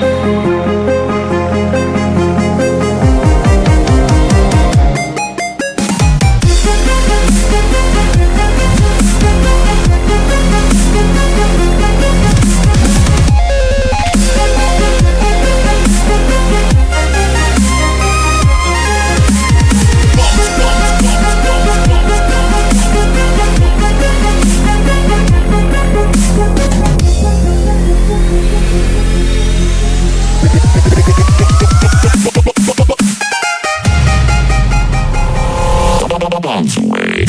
Thank Sounds away.